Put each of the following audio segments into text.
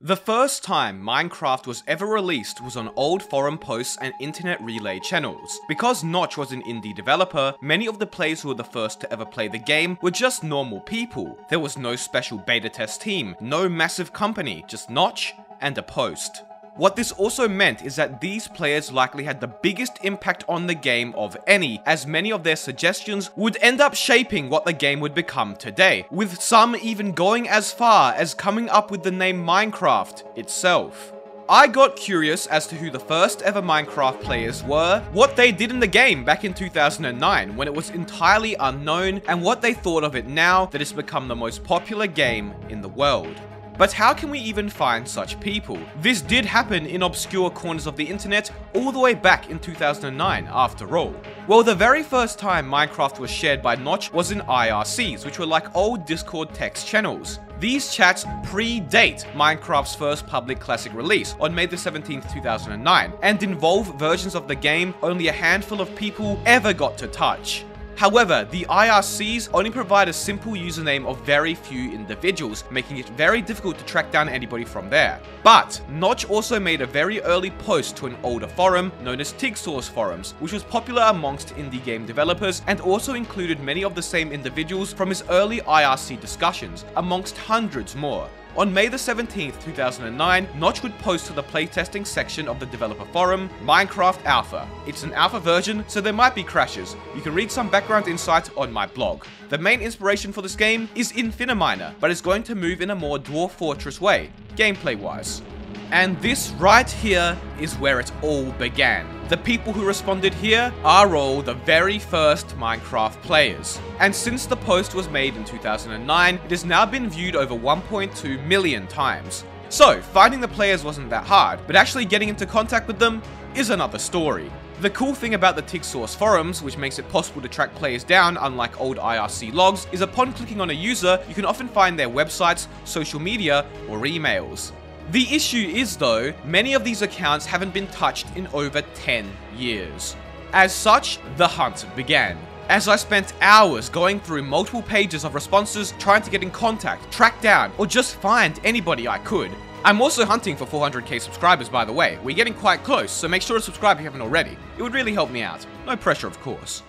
The first time Minecraft was ever released was on old forum posts and internet relay channels. Because Notch was an indie developer, many of the players who were the first to ever play the game were just normal people. There was no special beta test team, no massive company, just Notch and a post. What this also meant is that these players likely had the biggest impact on the game of any, as many of their suggestions would end up shaping what the game would become today, with some even going as far as coming up with the name Minecraft itself. I got curious as to who the first ever Minecraft players were, what they did in the game back in 2009 when it was entirely unknown, and what they thought of it now that it's become the most popular game in the world. But how can we even find such people? This did happen in obscure corners of the internet all the way back in 2009 after all. Well, the very first time Minecraft was shared by Notch was in IRCs, which were like old Discord text channels. These chats predate Minecraft's first public classic release on May the 17th, 2009, and involve versions of the game only a handful of people ever got to touch. However, the IRCs only provide a simple username of very few individuals, making it very difficult to track down anybody from there. But, Notch also made a very early post to an older forum known as TigSource forums, which was popular amongst indie game developers and also included many of the same individuals from his early IRC discussions, amongst hundreds more. On May the 17th, 2009, Notch would post to the playtesting section of the developer forum, Minecraft Alpha. It's an alpha version, so there might be crashes. You can read some background insight on my blog. The main inspiration for this game is Infiniminer, but it's going to move in a more Dwarf Fortress way, gameplay wise. And this right here is where it all began. The people who responded here are all the very first Minecraft players. And since the post was made in 2009, it has now been viewed over 1.2 million times. So, finding the players wasn't that hard, but actually getting into contact with them is another story. The cool thing about the TigSource forums, which makes it possible to track players down unlike old IRC logs, is upon clicking on a user, you can often find their websites, social media, or emails. The issue is though, many of these accounts haven't been touched in over 10 years. As such, the hunt began. As I spent hours going through multiple pages of responses trying to get in contact, track down, or just find anybody I could. I'm also hunting for 400k subscribers by the way, we're getting quite close, so make sure to subscribe if you haven't already. It would really help me out. No pressure of course.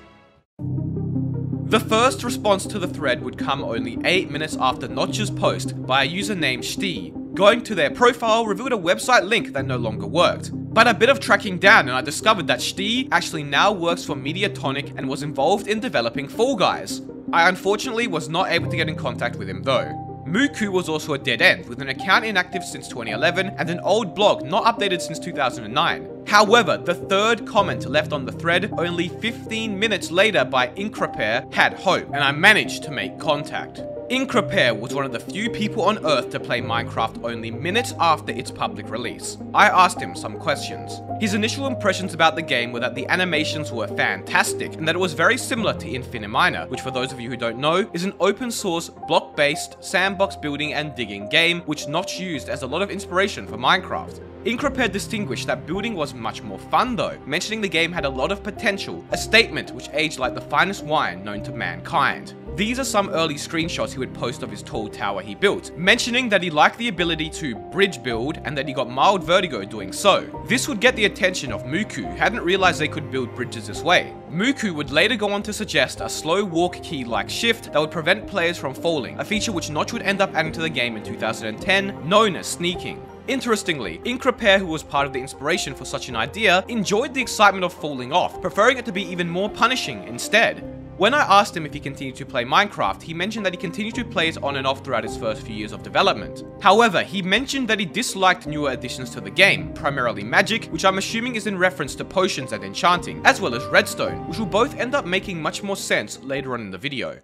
The first response to the thread would come only 8 minutes after Notch's post by a user named Shti, Going to their profile revealed a website link that no longer worked. But a bit of tracking down and I discovered that Shti actually now works for Mediatonic and was involved in developing Fall Guys. I unfortunately was not able to get in contact with him though. Muku was also a dead end, with an account inactive since 2011 and an old blog not updated since 2009. However, the third comment left on the thread only 15 minutes later by Increpare had hope, and I managed to make contact. Increpare was one of the few people on Earth to play Minecraft only minutes after its public release. I asked him some questions. His initial impressions about the game were that the animations were fantastic and that it was very similar to Infiniminer, which for those of you who don't know, is an open source, block-based, sandbox building and digging game which Notch used as a lot of inspiration for Minecraft. Increpare distinguished that building was much more fun though, mentioning the game had a lot of potential, a statement which aged like the finest wine known to mankind. These are some early screenshots he would post of his tall tower he built, mentioning that he liked the ability to bridge build and that he got mild vertigo doing so. This would get the attention of Muku, who hadn't realized they could build bridges this way. Muku would later go on to suggest a slow walk key like shift that would prevent players from falling, a feature which Notch would end up adding to the game in 2010, known as sneaking. Interestingly, Increpare, who was part of the inspiration for such an idea, enjoyed the excitement of falling off, preferring it to be even more punishing instead. When I asked him if he continued to play Minecraft, he mentioned that he continued to play it on and off throughout his first few years of development. However, he mentioned that he disliked newer additions to the game, primarily magic, which I'm assuming is in reference to potions and enchanting, as well as redstone, which will both end up making much more sense later on in the video.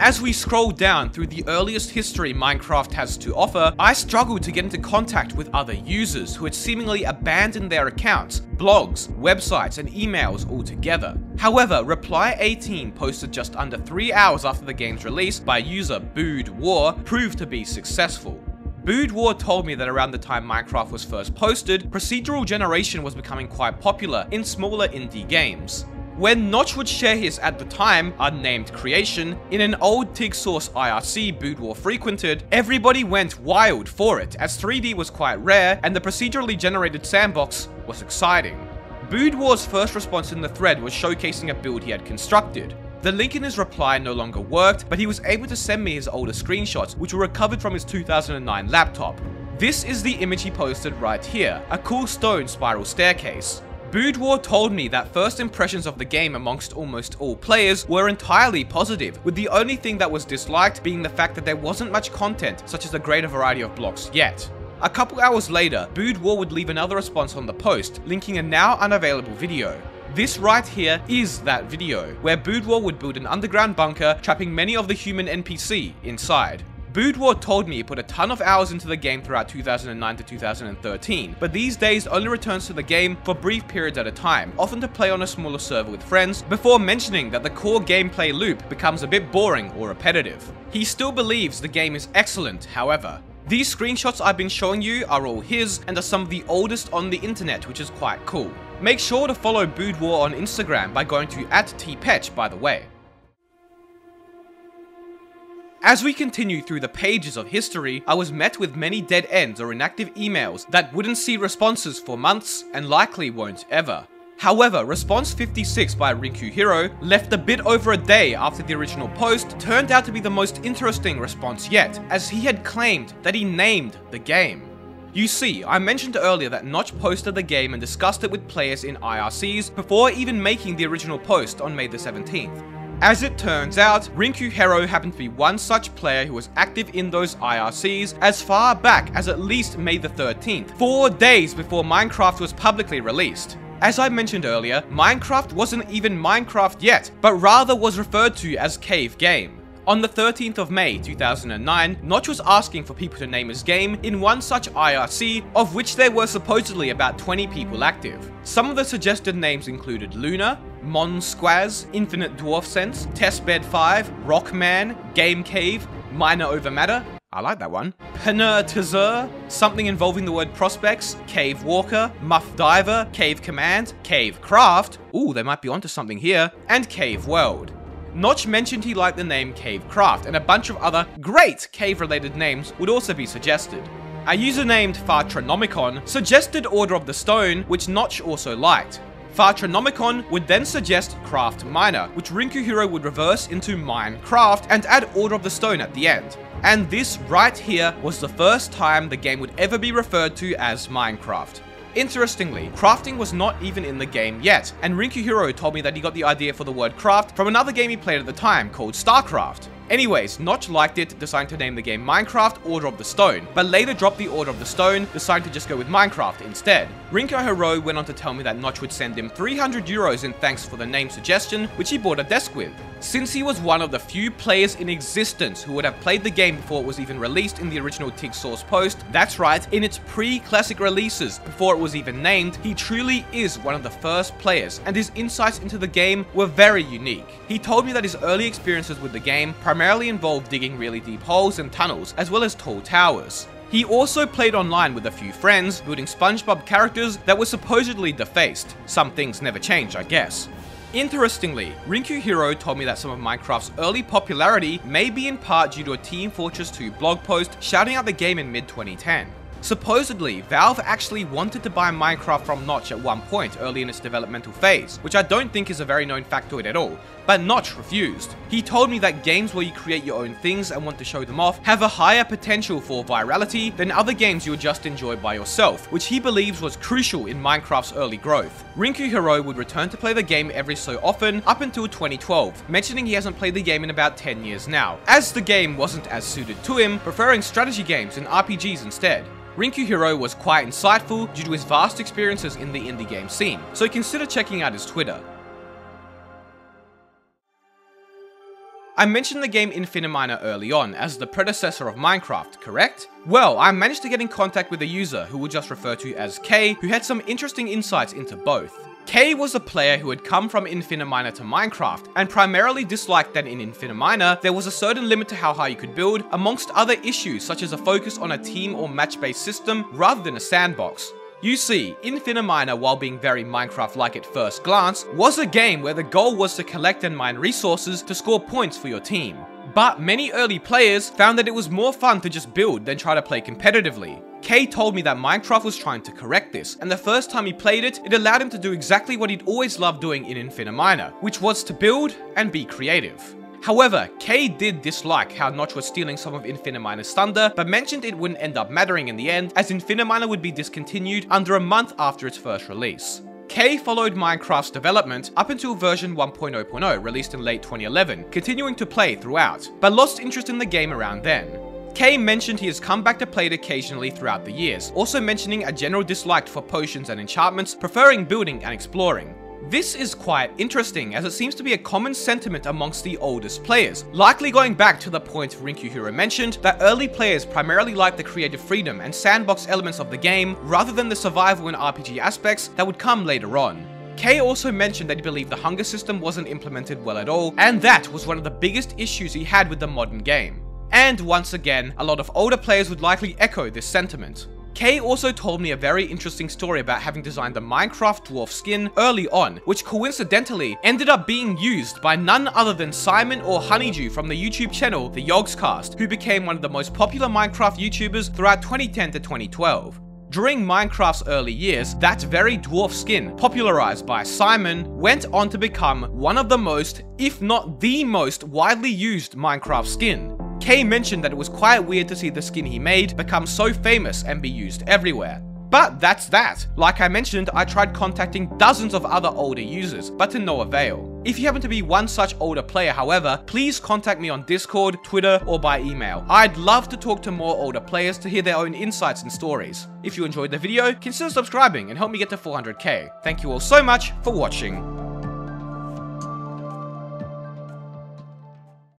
As we scroll down through the earliest history Minecraft has to offer, I struggled to get into contact with other users who had seemingly abandoned their accounts, blogs, websites, and emails altogether. However, Reply 18 posted just under 3 hours after the game's release by user Bood War proved to be successful. Bood War told me that around the time Minecraft was first posted, procedural generation was becoming quite popular in smaller indie games. When Notch would share his at the time unnamed creation in an old TIG Source IRC Bood War frequented, everybody went wild for it as 3D was quite rare and the procedurally generated sandbox was exciting. Bood War's first response in the thread was showcasing a build he had constructed. The link in his reply no longer worked, but he was able to send me his older screenshots, which were recovered from his 2009 laptop. This is the image he posted right here, a cool stone spiral staircase. Bood War told me that first impressions of the game amongst almost all players were entirely positive, with the only thing that was disliked being the fact that there wasn't much content, such as a greater variety of blocks yet. A couple hours later, Bood War would leave another response on the post, linking a now unavailable video. This right here is that video, where Bood War would build an underground bunker, trapping many of the human NPC inside. Bood War told me he put a ton of hours into the game throughout 2009 to 2013, but these days only returns to the game for brief periods at a time, often to play on a smaller server with friends, before mentioning that the core gameplay loop becomes a bit boring or repetitive. He still believes the game is excellent, however. These screenshots I've been showing you are all his and are some of the oldest on the internet, which is quite cool. Make sure to follow Bood War on Instagram by going to at tpetch by the way. As we continue through the pages of history, I was met with many dead ends or inactive emails that wouldn't see responses for months and likely won't ever. However, response 56 by Rinku Hero, left a bit over a day after the original post, turned out to be the most interesting response yet, as he had claimed that he named the game. You see, I mentioned earlier that Notch posted the game and discussed it with players in IRCs before even making the original post on May the 17th. As it turns out, Rinku Hero happened to be one such player who was active in those IRCs as far back as at least May the 13th, four days before Minecraft was publicly released. As I mentioned earlier, Minecraft wasn't even Minecraft yet, but rather was referred to as Cave Game. On the 13th of May 2009, Notch was asking for people to name his game in one such IRC, of which there were supposedly about 20 people active. Some of the suggested names included Luna, Mon Squaz, Infinite Dwarf Sense, Testbed 5, Rockman, Game Cave, Miner Over Matter, I like that one. Penur Tazur, something involving the word prospects, Cave Walker, Muff Diver, Cave Command, Cave Craft, ooh, they might be onto something here, and Cave World. Notch mentioned he liked the name Cave Craft, and a bunch of other great cave-related names would also be suggested. A user named Fartronomicon suggested Order of the Stone, which Notch also liked. Fartronomicon would then suggest Craft Miner, which Rinku Hero would reverse into Minecraft and add Order of the Stone at the end. And this right here was the first time the game would ever be referred to as Minecraft. Interestingly, crafting was not even in the game yet, and Rinku Hero told me that he got the idea for the word craft from another game he played at the time called StarCraft. Anyways, Notch liked it, deciding to name the game Minecraft Order of the Stone, but later dropped the Order of the Stone, deciding to just go with Minecraft instead. Rinku Hero went on to tell me that Notch would send him 300 euros in thanks for the name suggestion, which he bought a desk with. Since he was one of the few players in existence who would have played the game before it was even released in the original TIG source post, that's right, in its pre-classic releases, before it was even named, he truly is one of the first players, and his insights into the game were very unique. He told me that his early experiences with the game primarily involved digging really deep holes and tunnels, as well as tall towers. He also played online with a few friends, building SpongeBob characters that were supposedly defaced. Some things never change, I guess. Interestingly, Rinku Hero told me that some of Minecraft's early popularity may be in part due to a Team Fortress 2 blog post shouting out the game in mid-2010. Supposedly, Valve actually wanted to buy Minecraft from Notch at one point early in its developmental phase, which I don't think is a very known factoid at all, but Notch refused. He told me that games where you create your own things and want to show them off have a higher potential for virality than other games you would just enjoy by yourself, which he believes was crucial in Minecraft's early growth. Rinku Hero would return to play the game every so often up until 2012, mentioning he hasn't played the game in about 10 years now, as the game wasn't as suited to him, preferring strategy games and RPGs instead. Rinku Hero was quite insightful due to his vast experiences in the indie game scene, so consider checking out his Twitter. I mentioned the game Infiniminer early on as the predecessor of Minecraft, correct? Well, I managed to get in contact with a user who we'll just refer to as K, who had some interesting insights into both. K was a player who had come from Infiniminer to Minecraft, and primarily disliked that in Infiniminer, there was a certain limit to how high you could build, amongst other issues such as a focus on a team or match-based system rather than a sandbox. You see, Infiniminer, while being very Minecraft-like at first glance, was a game where the goal was to collect and mine resources to score points for your team. But many early players found that it was more fun to just build than try to play competitively. K told me that Minecraft was trying to correct this, and the first time he played it, it allowed him to do exactly what he'd always loved doing in Infiniminer, which was to build and be creative. However, K did dislike how Notch was stealing some of Infiniminer's thunder, but mentioned it wouldn't end up mattering in the end, as Infiniminer would be discontinued under a month after its first release. K followed Minecraft's development up until version 1.0.0 released in late 2011, continuing to play throughout, but lost interest in the game around then. K mentioned he has come back to play it occasionally throughout the years, also mentioning a general dislike for potions and enchantments, preferring building and exploring. This is quite interesting, as it seems to be a common sentiment amongst the oldest players, likely going back to the point Rinku Hero mentioned, that early players primarily liked the creative freedom and sandbox elements of the game, rather than the survival and RPG aspects that would come later on. K also mentioned that he believed the hunger system wasn't implemented well at all, and that was one of the biggest issues he had with the modern game. And once again, a lot of older players would likely echo this sentiment. K also told me a very interesting story about having designed the Minecraft dwarf skin early on, which coincidentally ended up being used by none other than Simon or Honeydew from the YouTube channel The Yogscast, who became one of the most popular Minecraft YouTubers throughout 2010 to 2012. During Minecraft's early years, that very dwarf skin, popularized by Simon, went on to become one of the most, if not the most, widely used Minecraft skin. K mentioned that it was quite weird to see the skin he made become so famous and be used everywhere. But that's that. Like I mentioned, I tried contacting dozens of other older users, but to no avail. If you happen to be one such older player, however, please contact me on Discord, Twitter, or by email. I'd love to talk to more older players to hear their own insights and stories. If you enjoyed the video, consider subscribing and help me get to 400k. Thank you all so much for watching.